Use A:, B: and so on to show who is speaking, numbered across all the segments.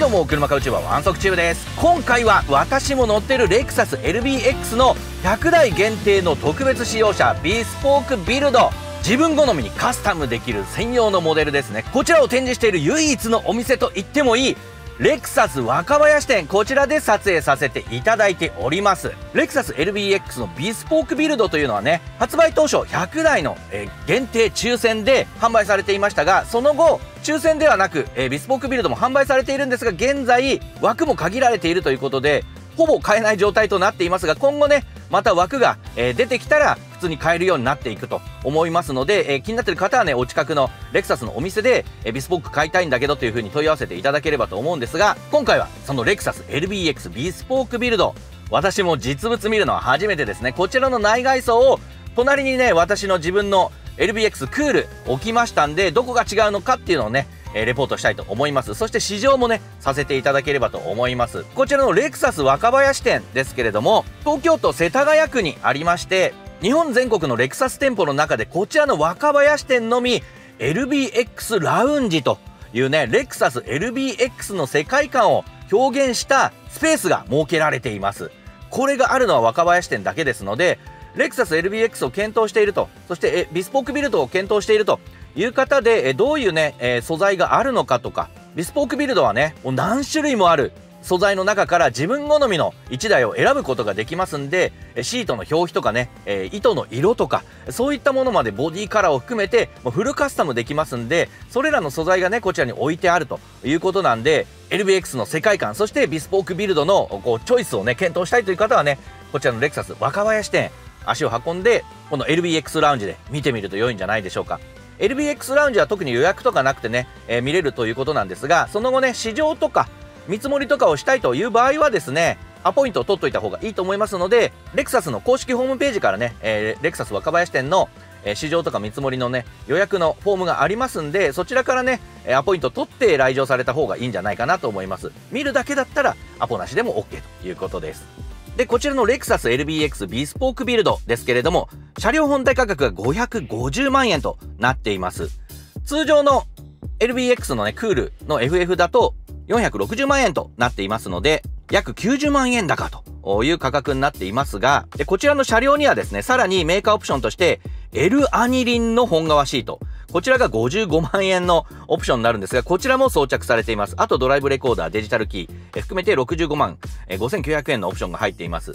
A: はいどうも車買うチューバーワンソクチューブです。今回は私も乗ってるレクサス LBX の100台限定の特別仕様車ビスポークビルド。自分好みにカスタムできる専用のモデルですね。こちらを展示している唯一のお店と言ってもいいレクサス若林店こちらで撮影させていただいております。レクサス LBX のビスポークビルドというのはね発売当初100台の、え限定抽選で販売されていましたがその後抽選ではなく、えビスポークビルドも販売されているんですが現在枠も限られているということでほぼ買えない状態となっていますが今後ねまた枠が、え出てきたら普通に買えるようになっていくと思いますので、え気になってる方はねお近くのレクサスのお店で、えビスポーク買いたいんだけどという風に問い合わせていただければと思うんですが今回はそのレクサス LBX ビスポークビルド。私も実物見るのは初めてですね。こちらの内外装を隣にね私の自分の LBX クール置きましたんでどこが違うのかっていうのをねえレポートしたいと思います。そして試乗もねさせていただければと思います。こちらのレクサス若林店ですけれども東京都世田谷区にありまして日本全国のレクサス店舗の中でこちらの若林店のみ LBX ラウンジというねレクサス LBX の世界観を表現したスペースが設けられています。これがあるのは若林店だけですのでレクサス LBX を検討しているとそしてビスポークビルドを検討しているという方でどういうね、え素材があるのかとかビスポークビルドはねもう何種類もある素材の中から自分好みの1台を選ぶことができますんでシートの表皮とかね、え糸の色とかそういったものまでボディカラーを含めてもうフルカスタムできますんでそれらの素材がねこちらに置いてあるということなんで LBX の世界観そしてビスポークビルドのこうチョイスをね検討したいという方はねこちらのレクサス若林店足を運んでこの LBX ラウンジで見てみると良いんじゃないでしょうか。LBX ラウンジは特に予約とかなくてね、えー、見れるということなんですがその後ね試乗とか見積もりとかをしたいという場合はですねアポイントを取っといた方がいいと思いますのでレクサスの公式ホームページからね、えー、レクサス若林店のえ試乗とか見積もりのね予約のフォームがありますんでそちらからねえアポイント取って来場された方がいいんじゃないかなと思います。見るだけだったらアポなしでも OK ということです。でこちらのレクサス LBX ビスポークビルドですけれども車両本体価格が550万円となっています。通常の LBX のねクールの FF だと460万円となっていますので、約90万円高という価格になっていますが、でこちらの車両にはですね、さらにメーカーオプションとして、L アニリンの本革シート。こちらが55万円のオプションになるんですが、こちらも装着されています。あとドライブレコーダー、デジタルキー、含めて65万5900円のオプションが入っています。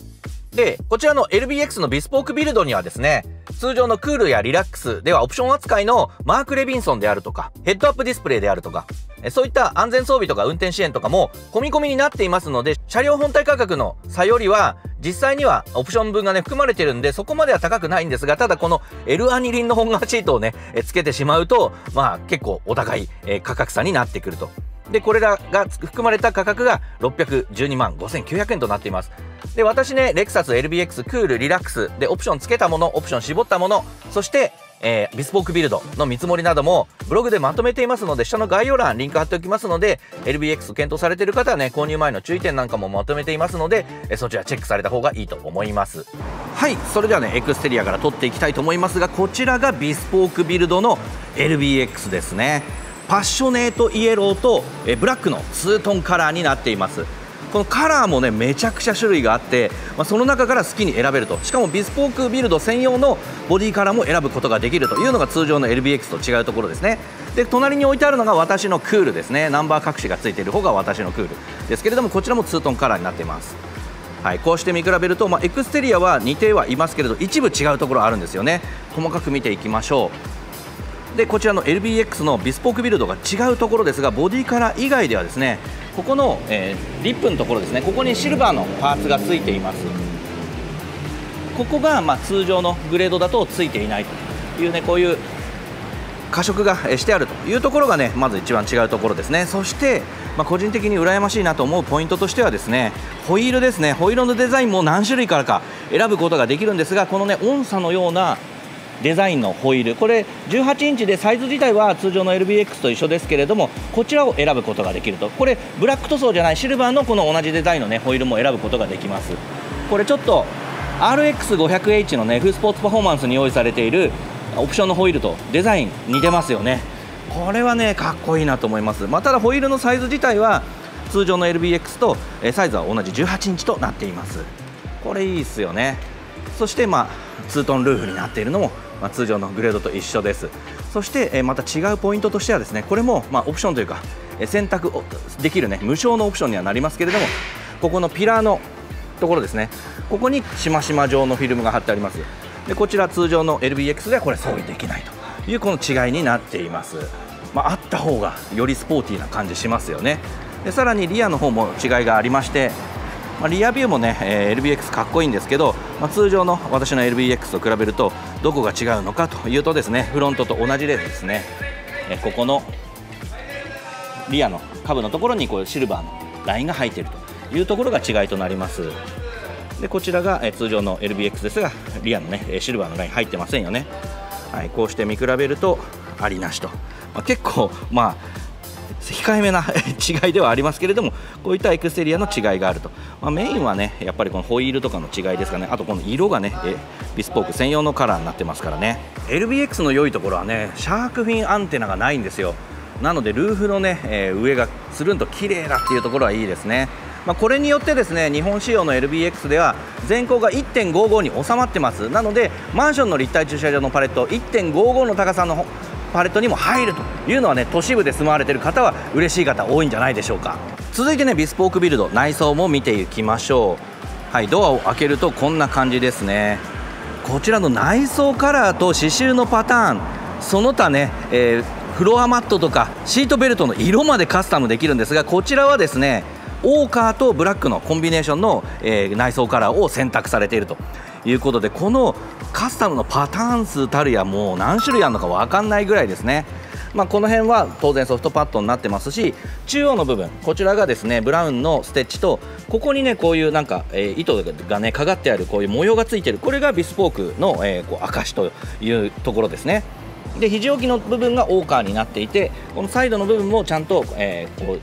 A: で、こちらの LBX のビスポークビルドにはですね、通常のクールやリラックスではオプション扱いのマーク・レビンソンであるとか、ヘッドアップディスプレイであるとか、そういった安全装備とか運転支援とかも込み込みになっていますので、車両本体価格の差よりは、実際にはオプション分がね、含まれてるんで、そこまでは高くないんですが、ただこの L アニリンの本革シートをね、つけてしまうと、まあ結構お高い価格差になってくると。で、これらが含まれた価格が612万5900円となっています。で、私ね、レクサス LBX Cool Relax でオプションつけたもの、オプション絞ったもの、そして、えー、ビスポークビルドの見積もりなどもブログでまとめていますので下の概要欄リンク貼っておきますので LBX 検討されている方はね購入前の注意点なんかもまとめていますので、えそちらチェックされた方がいいと思いますはいそれではねエクステリアから撮っていきたいと思いますがこちらがビスポークビルドの LBX ですねパッショネートイエローとえブラックのツートンカラーになっています。このカラーもねめちゃくちゃ種類があって、まあ、その中から好きに選べると。しかもビスポークビルド専用のボディカラーも選ぶことができるというのが通常の LBX と違うところですね。で隣に置いてあるのが私のクールですね。ナンバー隠しがついている方が私のクールですけれどもこちらもツートンカラーになっています。はい、こうして見比べると、まあ、エクステリアは似てはいますけれど一部違うところあるんですよね。細かく見ていきましょう。でこちらの LBX のビスポークビルドが違うところですがボディカラー以外ではですねここの、えー、リップのところですねここにシルバーのパーツがついています。ここが、まあ、通常のグレードだとついていないというねこういう加色がしてあるというところがねまず一番違うところですね。そして、まあ、個人的に羨ましいなと思うポイントとしてはですねホイールですね。ホイールのデザインも何種類からか選ぶことができるんですがこのね音差のようなデザインのホイール。これ18インチでサイズ自体は通常の LBX と一緒ですけれどもこちらを選ぶことができると。これブラック塗装じゃないシルバーのこの同じデザインのねホイールも選ぶことができます。これちょっと RX500H のね F スポーツパフォーマンスに用意されているオプションのホイールとデザイン似てますよね。これはねかっこいいなと思います、まあ、ただホイールのサイズ自体は通常の LBX と、サイズは同じ18インチとなっています。これいいっすよね。そしてまあツートンルーフになっているのも、まあ、通常のグレードと一緒です。そして、えまた違うポイントとしてはですねこれもまオプションというか、え選択できるね無償のオプションにはなりますけれどもここのピラーのところですね。ここにしましま状のフィルムが貼ってあります。でこちら通常の LBX ではこれ装備できないというこの違いになっています。まあ、あった方がよりスポーティーな感じしますよね。でさらにリアの方も違いがありましてまあ、リアビューもね、えー、LBX かっこいいんですけど、まあ、通常の私の LBX と比べるとどこが違うのかというとですねフロントと同じでですね、えー、ここのリアの下部のところにこうシルバーのラインが入っているというところが違いとなります。でこちらが、えー、通常の LBX ですがリアのねシルバーのライン入ってませんよね、はい、こうして見比べるとありなしと。まあ、結構まあ控えめな 違いではありますけれどもこういったエクステリアの違いがあると、まあ、メインはねやっぱりこのホイールとかの違いですかね。あとこの色がねえビスポーク専用のカラーになってますからね。LBX の良いところはねシャークフィンアンテナがないんですよ。なのでルーフのね、えー、上がつるんと綺麗だっていうところはいいですね。まあ、これによってですね日本仕様の LBX では全高が1.55に収まってます。なのでマンションの立体駐車場のパレット1.55の高さのパレットにも入るというのはね都市部で住まわれている方は嬉しい方多いんじゃないでしょうか。続いてねビスポークビルド内装も見ていきましょう。はいドアを開けるとこんな感じですね。こちらの内装カラーと刺繍のパターン。その他ね、えー、フロアマットとかシートベルトの色までカスタムできるんですがこちらはですねオーカーとブラックのコンビネーションの、えー、内装カラーを選択されているということでこのカスタムのパターン数たるやもう何種類あるのか分かんないぐらいですね。まあ、この辺は当然ソフトパッドになってますし中央の部分こちらがですねブラウンのステッチとここにねこういうなんか、えー、糸がねかかってあるこういう模様がついてるこれがビスポークの、えー、こう証というところですね。で肘置きの部分がオーカーになっていてこのサイドの部分もちゃんと、えー、こう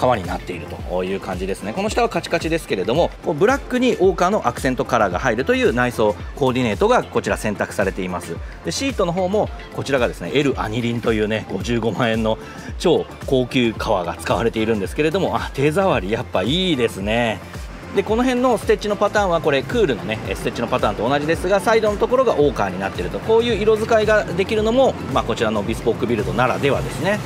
A: 革になっているという感じですね。この下はカチカチですけれどもブラックにオーカーのアクセントカラーが入るという内装コーディネートがこちら選択されています。でシートの方もこちらがですね L アニリンというね55万円の超高級革が使われているんですけれどもあ手触りやっぱいいですね。でこの辺のステッチのパターンはこれクールのねステッチのパターンと同じですがサイドのところがオーカーになっていると。こういう色使いができるのも、まあ、こちらのビスポークビルドならではですね。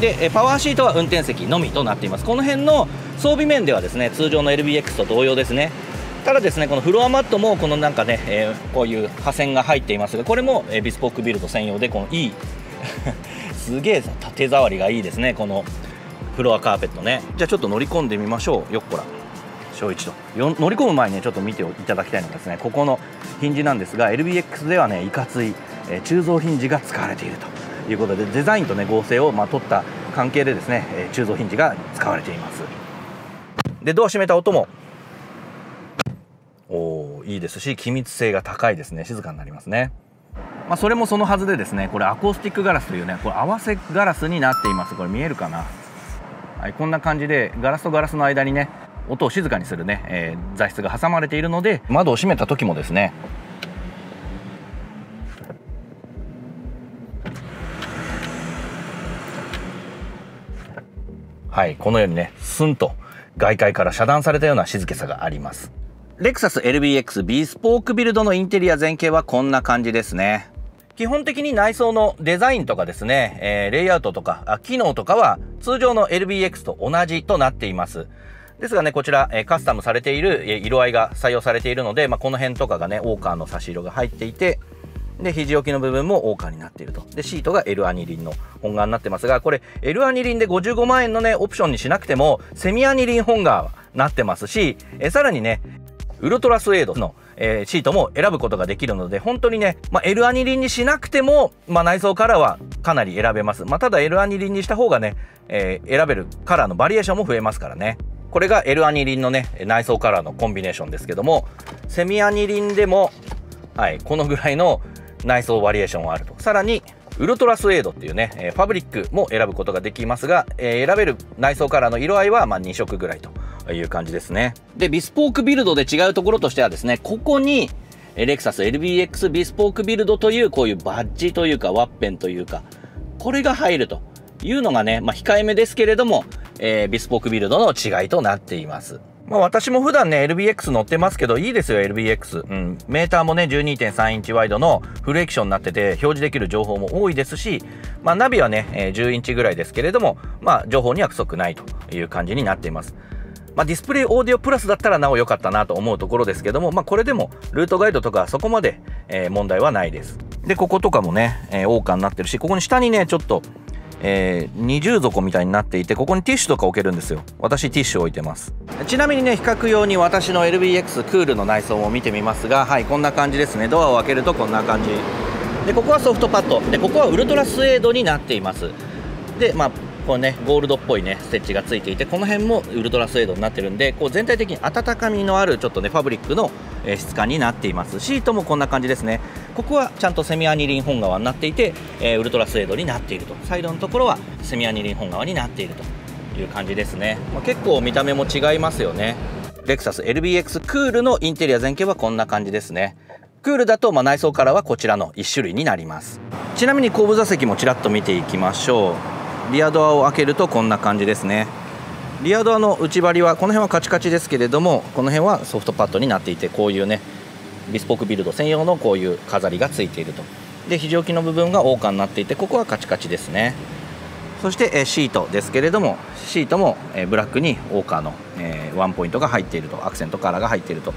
A: でパワーシートは運転席のみとなっています。この辺の装備面ではですね通常の LBX と同様ですね。ただですねこのフロアマットもこのなんかね、えー、こういう破線が入っていますがこれも、え、ビスポークビルド専用でこのいい すげえ手触りがいいですねこのフロアカーペットね。じゃあちょっと乗り込んでみましょうよっこら。小一と乗り込む前にねちょっと見ていただきたいのがですねここのヒンジなんですが LBX ではねいかつい、えー、鋳造ヒンジが使われていると。いうことでデザインと、ね、合成を、まあ、取った関係でですね、え鋳造ヒンジが使われています。でドア閉めた音もおいいですし気密性が高いですね。静かになりますね。まあ、それもそのはずでですねこれアコースティックガラスというねこれ合わせガラスになっています。これ見えるかな？はいこんな感じでガラスとガラスの間にね音を静かにするね、えー、材質が挟まれているので窓を閉めた時もですねはい、このようにね、スンと外界から遮断されたような静けさがあります。レクサス LBX ビースポークビルドのインテリア前景はこんな感じですね。基本的に内装のデザインとかですね、えー、レイアウトとか、機能とかは通常の LBX と同じとなっています。ですがね、こちら、え、カスタムされている、え色合いが採用されているので、まあ、この辺とかがね、オーカーの差し色が入っていて、で、肘置きの部分もオーカーになっていると。で、シートが L アニリンの本革になってますが、これ L アニリンで55万円のね、オプションにしなくても、セミアニリン本革なってますし、えさらにね、ウルトラスウェードの、えー、シートも選ぶことができるので、本当にね、まあ、L アニリンにしなくても、まあ、内装カラーはかなり選べます。まあ、ただ L アニリンにした方がね、えー、選べるカラーのバリエーションも増えますからね。これが L アニリンのね、内装カラーのコンビネーションですけども、セミアニリンでも、はい、このぐらいの内装バリエーションはあるとさらにウルトラスウェードっていうね、ファブリックも選ぶことができますが、え、選べる内装カラーの色合いはま2色ぐらいという感じですね。で、ビスポークビルドで違うところとしてはですね、ここに、レクサス LBX ビスポークビルドというこういうバッジというかワッペンというか、これが入るというのがね、まあ、控えめですけれども、えー、ビスポークビルドの違いとなっています。まあ私も普段ね、LBX 乗ってますけど、いいですよ、LBX。うん。メーターもね、12.3インチワイドのフル液晶になってて、表示できる情報も多いですし、まあナビはね、え、10インチぐらいですけれども、まあ情報には不足ないという感じになっています。まあ、ディスプレイオーディオプラスだったらなお良かったなと思うところですけども、まあ、これでもルートガイドとかそこまで、え、問題はないです。で、こことかもね、えー、オーカーになってるし、ここに下にね、ちょっと、えー、二重底みたいになっていてここにティッシュとか置けるんですよ。私ティッシュ置いてます。ちなみにね比較用に私の LBX クールの内装も見てみますがはいこんな感じですね。ドアを開けるとこんな感じ。でここはソフトパッド。でここはウルトラスエードになっています。でまあこれねゴールドっぽいねステッチがついていてこの辺もウルトラスエードになってるんでこう全体的に温かみのあるちょっとねファブリックの質感になっています。シートもこんな感じですね。ここはちゃんとセミアニリン本革になっていて、え、ウルトラスエードになっていると。サイドのところはセミアニリン本革になっているという感じですね、まあ、結構見た目も違いますよね。レクサス LBX クールのインテリア前景はこんな感じですね。クールだとま内装からはこちらの1種類になります。ちなみに後部座席もちらっと見ていきましょう。リアドアを開けるとこんな感じですね。リアドアの内張りはこの辺はカチカチですけれどもこの辺はソフトパッドになっていてこういうねビスポークビルド専用のこういう飾りがついていると。で非常機の部分がオーカーになっていてここはカチカチですね。そしてシートですけれどもシートもブラックにオーカーのワンポイントが入っていると。アクセントカラーが入っていると。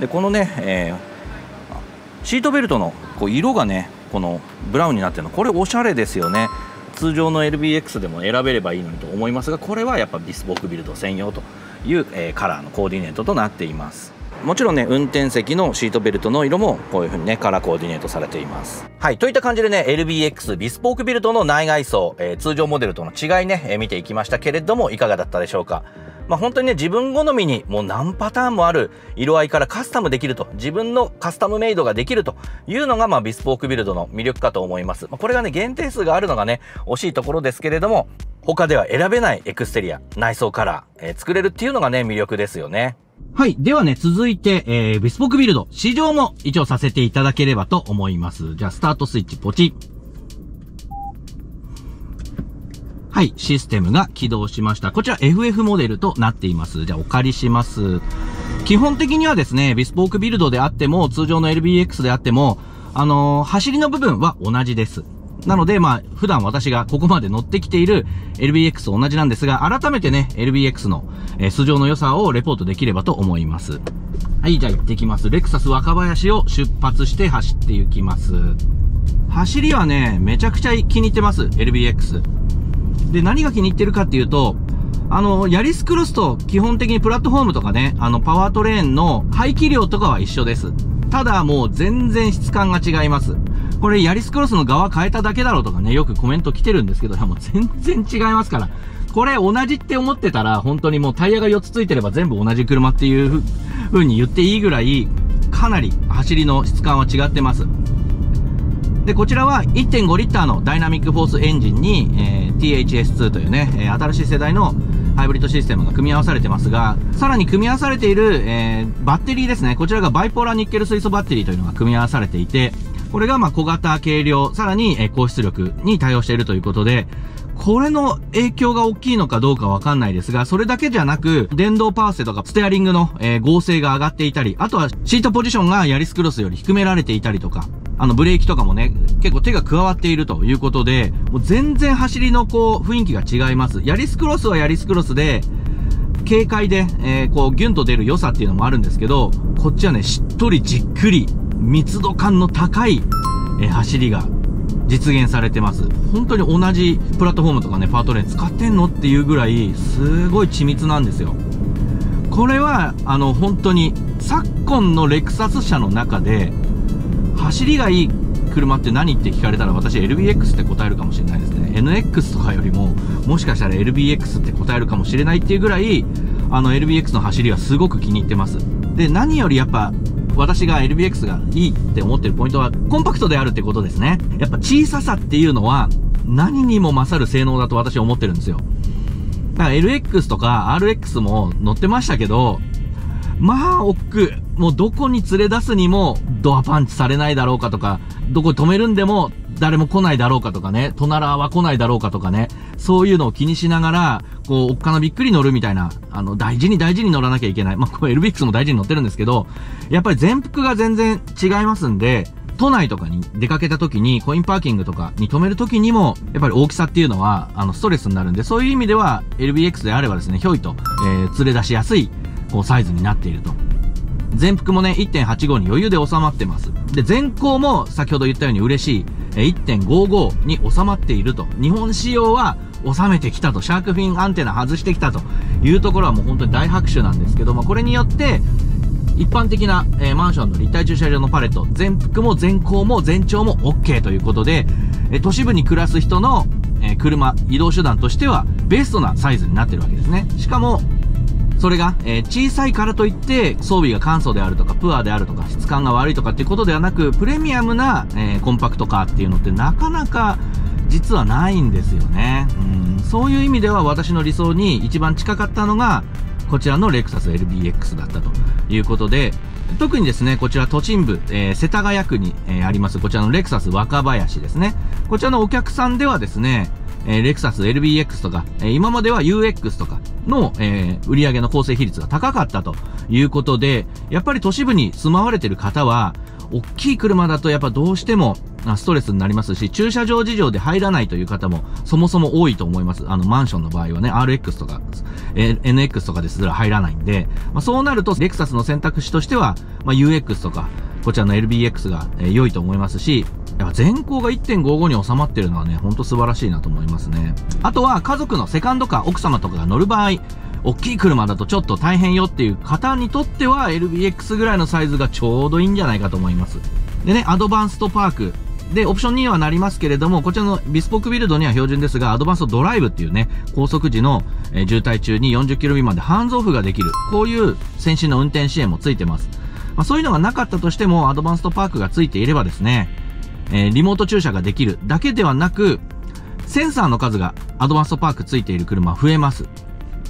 A: でこのね、えー、シートベルトのこう色がねこのブラウンになってるの。これおしゃれですよね。通常の LBX でも選べればいいのにと思いますがこれはやっぱビスボークビルド専用という、え、カラーのコーディネートとなっていますもちろんね、運転席のシートベルトの色もこういう風にね、カラーコーディネートされています。はい。といった感じでね、LBX ビスポークビルトの内外装、えー、通常モデルとの違いね、えー、見ていきましたけれども、いかがだったでしょうか？まあ、本当にね、自分好みにもう何パターンもある色合いからカスタムできると、自分のカスタムメイドができるというのが、まあ、ビスポークビルドの魅力かと思います。まあ、これがね、限定数があるのがね、惜しいところですけれども、他では選べないエクステリア、内装カラー、えー、作れるっていうのがね、魅力ですよね。はい。ではね、続いて、えー、ビスポークビルド、試乗も一応させていただければと思います。じゃあ、スタートスイッチポチッ。はい、システムが起動しました。こちら FF モデルとなっています。じゃあ、お借りします。基本的にはですね、ビスポークビルドであっても、通常の LBX であっても、あのー、走りの部分は同じです。なので、まあ、普段私がここまで乗ってきている LBX と同じなんですが、改めてね、LBX の、えー、素性の良さをレポートできればと思います。はい、じゃあ行ってきます。レクサス若林を出発して走って行きます。走りはね、めちゃくちゃ気に入ってます、LBX。で、何が気に入ってるかっていうと、あの、ヤリスクロスと基本的にプラットフォームとかね、あの、パワートレーンの排気量とかは一緒です。ただもう全然質感が違います。これヤリスクロスの側変えただけだろうとかね、よくコメント来てるんですけど、もう全然違いますから。これ同じって思ってたら、本当にもうタイヤが4つついてれば全部同じ車っていう風に言っていいぐらい、かなり走りの質感は違ってます。で、こちらは1.5リッターのダイナミックフォースエンジンに、えー、THS2 というね、えー、新しい世代のハイブリッドシステムが組み合わされてますが、さらに組み合わされている、えー、バッテリーですね。こちらがバイポーラーニッケル水素バッテリーというのが組み合わされていて、これがま小型、軽量、さらに、高出力に対応しているということで、これの影響が大きいのかどうかわかんないですが、それだけじゃなく、電動パーセとかステアリングの、えー、合成が上がっていたり、あとはシートポジションがヤリスクロスより低められていたりとか、あのブレーキとかもね、結構手が加わっているということで、もう全然走りのこう、雰囲気が違います。ヤリスクロスはヤリスクロスで、軽快で、えー、こう、ギュンと出る良さっていうのもあるんですけど、こっちはね、しっとりじっくり、密度感の高い、え走りが実現されてます。本当に同じプラットフォームとかね、パートレーン使ってんのっていうぐらい、すごい緻密なんですよ。これは、あの、本当に、昨今のレクサス車の中で、走りがいい車って何って聞かれたら私 LBX って答えるかもしれないですね。NX とかよりも、もしかしたら LBX って答えるかもしれないっていうぐらい、あの LBX の走りはすごく気に入ってます。で、何よりやっぱ私が LBX がいいって思ってるポイントは、コンパクトであるってことですね。やっぱ小ささっていうのは、何にも勝る性能だと私は思ってるんですよ。だから LX とか RX も乗ってましたけど、まあ、億劫。もうどこに連れ出すにもドアパンチされないだろうかとか、どこ止めるんでも誰も来ないだろうかとかね、トナラは来ないだろうかとかね、そういうのを気にしながら、こう、おっかなびっくり乗るみたいな、あの、大事に大事に乗らなきゃいけない。まあ、これ LBX も大事に乗ってるんですけど、やっぱり全幅が全然違いますんで、都内とかに出かけた時に、コインパーキングとかに止める時にも、やっぱり大きさっていうのは、あの、ストレスになるんで、そういう意味では、LBX であればですね、ひょいと、えー、連れ出しやすい、こう、サイズになっていると。全幅もね、1.85に余裕で収まってます。で、全高も先ほど言ったように嬉しい、1.55に収まっていると。日本仕様は収めてきたと。シャークフィンアンテナ外してきたというところはもう本当に大拍手なんですけども、これによって、一般的な、えー、マンションの立体駐車場のパレット、全幅も全高も全長も OK ということで、えー、都市部に暮らす人の、えー、車、移動手段としてはベストなサイズになってるわけですね。しかも、それが、えー、小さいからといって装備が簡素であるとかプアであるとか質感が悪いとかっていうことではなくプレミアムな、えー、コンパクトカーっていうのってなかなか実はないんですよねうんそういう意味では私の理想に一番近かったのがこちらのレクサス LBX だったということで特にですね、こちら都心部、えー、世田谷区に、えー、あります、こちらのレクサス若林ですね。こちらのお客さんではですね、え、レクサス LBX とか、え、今までは UX とかの、えー、売上の構成比率が高かったということで、やっぱり都市部に住まわれてる方は、大きい車だとやっぱどうしてもストレスになりますし、駐車場事情で入らないという方もそもそも多いと思います。あの、マンションの場合はね、RX とか、NX とかですら入らないんで、まあ、そうなると、レクサスの選択肢としては、まあ、UX とか、こちらの LBX が、えー、良いと思いますし、やっぱ全高が1.55に収まってるのはね、ほんと素晴らしいなと思いますね。あとは家族のセカンドカー、奥様とかが乗る場合、大きい車だとちょっと大変よっていう方にとっては LBX ぐらいのサイズがちょうどいいんじゃないかと思います。でね、アドバンストパーク。で、オプションにはなりますけれども、こちらのビスポークビルドには標準ですが、アドバンストドライブっていうね、高速時の、え、渋滞中に40キロ未満でハンズオフができる。こういう先進の運転支援もついてます。まあ、そういうのがなかったとしても、アドバンストパークがついていればですね、えー、リモート駐車ができるだけではなく、センサーの数がアドバンストパークついている車増えます。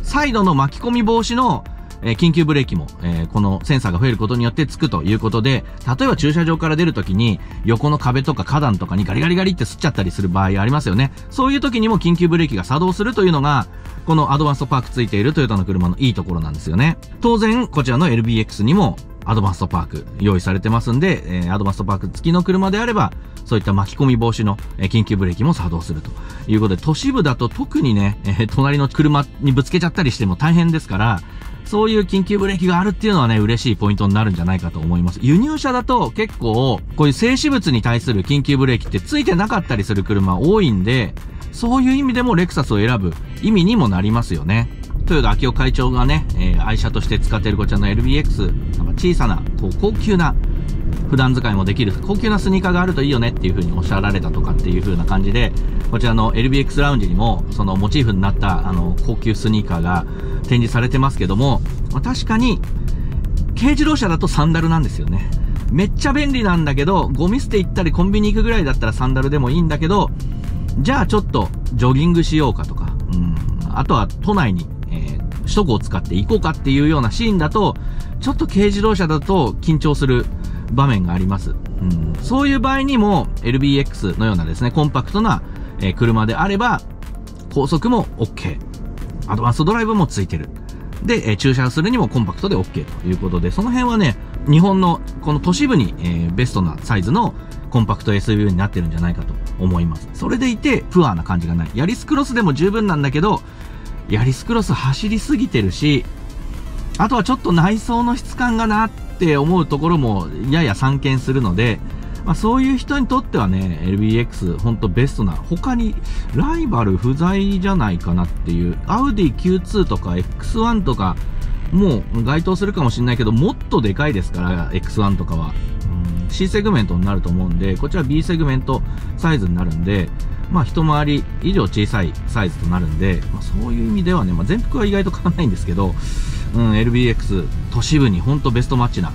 A: サイドの巻き込み防止の、えー、緊急ブレーキも、えー、このセンサーが増えることによってつくということで、例えば駐車場から出るときに、横の壁とか花壇とかにガリガリガリって吸っちゃったりする場合ありますよね。そういう時にも緊急ブレーキが作動するというのが、このアドバンストパークついているトヨタの車のいいところなんですよね。当然、こちらの LBX にもアドバンストパーク用意されてますんで、えー、アドバンストパーク付きの車であれば、そういった巻き込み防止の、えー、緊急ブレーキも作動するということで、都市部だと特にね、えー、隣の車にぶつけちゃったりしても大変ですから、そういう緊急ブレーキがあるっていうのはね、嬉しいポイントになるんじゃないかと思います。輸入車だと結構、こういう静止物に対する緊急ブレーキってついてなかったりする車多いんで、そういう意味でもレクサスを選ぶ意味にもなりますよね。豊田秋夫会長がね、えー、愛車として使っているこちらの LBX、なんか小さな、こう、高級な、普段使いもできる、高級なスニーカーがあるといいよねっていう風におっしゃられたとかっていう風な感じで、こちらの LBX ラウンジにも、そのモチーフになった、あの、高級スニーカーが展示されてますけども、ま、確かに、軽自動車だとサンダルなんですよね。めっちゃ便利なんだけど、ゴミ捨て行ったりコンビニ行くぐらいだったらサンダルでもいいんだけど、じゃあちょっとジョギングしようかとか、うん、あとは都内にえ首都高を使って行こうかっていうようなシーンだと、ちょっと軽自動車だと緊張する場面があります。うん、そういう場合にも LBX のようなですね、コンパクトな、えー、車であれば、高速も OK。アドバンストドライブもついてる。で、えー、駐車するにもコンパクトで OK ということで、その辺はね、日本のこの都市部に、えー、ベストなサイズのコンパクト SUV になってるんじゃないかと思います。それでいて、プアな感じがない。ヤリスクロスでも十分なんだけど、ヤリスクロス走りすぎてるし、あとはちょっと内装の質感がなっって思うところもやや散見するので、まあ、そういう人にとってはね、LBX 本当ベストな、他にライバル不在じゃないかなっていう、アウディ Q2 とか X1 とか、もう該当するかもしれないけど、もっとでかいですから、X1 とかは。C セグメントになると思うんで、こちら B セグメントサイズになるんで、まあ一回り以上小さいサイズとなるんで、まあ、そういう意味ではね、まあ、全幅は意外と変わらないんですけど、うん、LBX 都市部に本当ベストマッチな、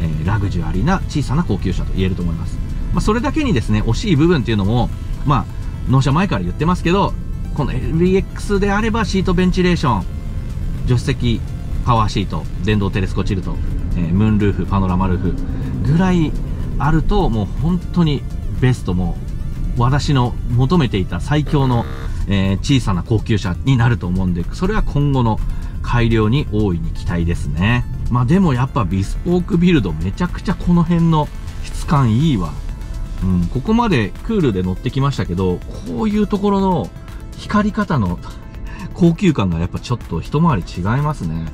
A: えー、ラグジュアリーな小さな高級車と言えると思います。まあ、それだけにですね、惜しい部分っていうのも、まあ、納車前から言ってますけど、この LBX であればシートベンチレーション、助手席パワーシート、電動テレスコチルト、えー、ムーンルーフ、パノラマルーフぐらいあるともう本当にベストも私の求めていた最強の、えー、小さな高級車になると思うんで、それは今後の改良に大いに期待ですね。まあでもやっぱビスポークビルドめちゃくちゃこの辺の質感いいわ。うん、ここまでクールで乗ってきましたけど、こういうところの光り方の 高級感がやっぱちょっと一回り違いますね。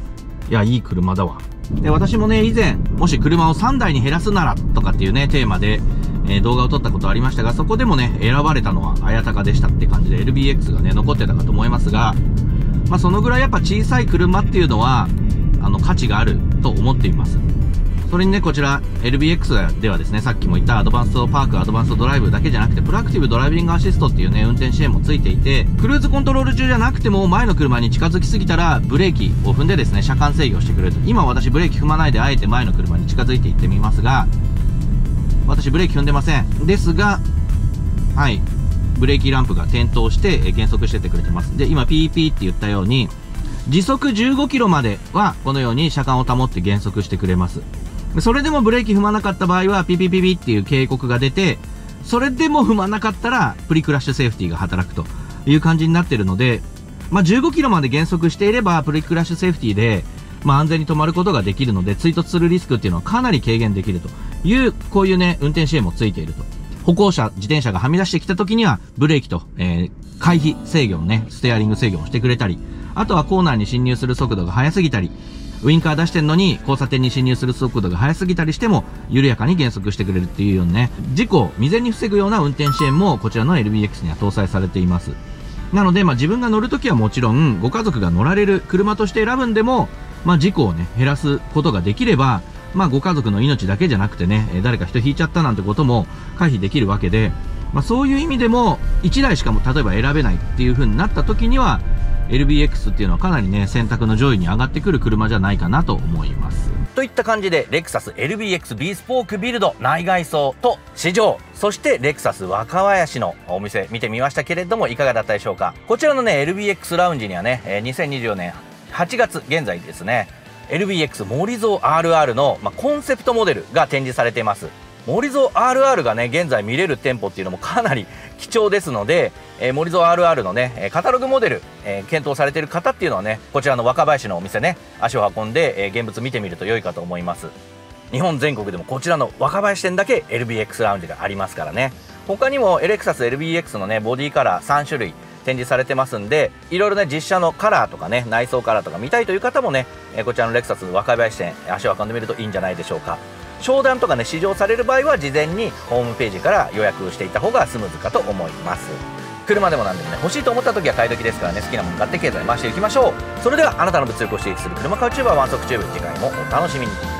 A: いや、いい車だわ。で、私もね、以前、もし車を3台に減らすなら、とかっていうね、テーマで、えー、動画を撮ったことありましたが、そこでもね、選ばれたのは、綾鷹でしたって感じで、LBX がね、残ってたかと思いますが、まあ、そのぐらいやっぱ小さい車っていうのは、あの、価値があると思っています。それにね、こちら LBX ではですね、さっきも言ったアドバンストパーク、アドバンストドライブだけじゃなくて、プロアクティブドライビングアシストっていうね、運転支援もついていて、クルーズコントロール中じゃなくても、前の車に近づきすぎたら、ブレーキを踏んでですね、車間制御してくれると。今私ブレーキ踏まないで、あえて前の車に近づいていってみますが、私ブレーキ踏んでません。ですが、はい、ブレーキランプが点灯して減速しててくれてます。で、今ピーピーって言ったように、時速15キロまではこのように車間を保って減速してくれます。それでもブレーキ踏まなかった場合は、ピピピピっていう警告が出て、それでも踏まなかったら、プリクラッシュセーフティーが働くという感じになってるので、まあ、15キロまで減速していれば、プリクラッシュセーフティーで、まあ、安全に止まることができるので、追突するリスクっていうのはかなり軽減できるという、こういうね、運転支援もついていると。歩行者、自転車がはみ出してきた時には、ブレーキと、えー、回避制御のね、ステアリング制御をしてくれたり、あとはコーナーに進入する速度が速すぎたり、ウインカー出してんのに交差点に進入する速度が速すぎたりしても緩やかに減速してくれるっていうようなね事故を未然に防ぐような運転支援もこちらの LBX には搭載されています。なので、まあ、自分が乗るときはもちろんご家族が乗られる車として選ぶんでも、まあ、事故をね減らすことができればまあ、ご家族の命だけじゃなくてね、誰か人引いちゃったなんてことも回避できるわけで、まあ、そういう意味でも1台しかも例えば選べないっていう風になった時には LBX っていうのはかなりね、選択の上位に上がってくる車じゃないかなと思います。といった感じで、レクサス LBX B スポークビルド内外装と市場、そしてレクサス若林のお店見てみましたけれども、いかがだったでしょうか。こちらのね、LBX ラウンジにはね、2024年8月現在ですね、LBX 森蔵 RR の、まあ、コンセプトモデルが展示されています。森蔵 RR がね、現在見れる店舗っていうのもかなり貴重ですので、えー、森蔵 RR のね、カタログモデル、えー、検討されている方っていうのはね、こちらの若林のお店ね、足を運んで、えー、現物見てみると良いかと思います。日本全国でもこちらの若林店だけ LBX ラウンジがありますからね。他にもエレクサス LBX のね、ボディカラー3種類、展示されてますんでいろいろね実写のカラーとかね内装カラーとか見たいという方もね、えこちらのレクサス若林店足を運んでみるといいんじゃないでしょうか。商談とかね試乗される場合は事前にホームページから予約していた方がスムーズかと思います。車でも何でもね欲しいと思った時は買い時ですからね好きなもの買って経済回していきましょう。それではあなたの物欲を刺激する車買うチューバーワンソクチューブ次回もお楽しみに。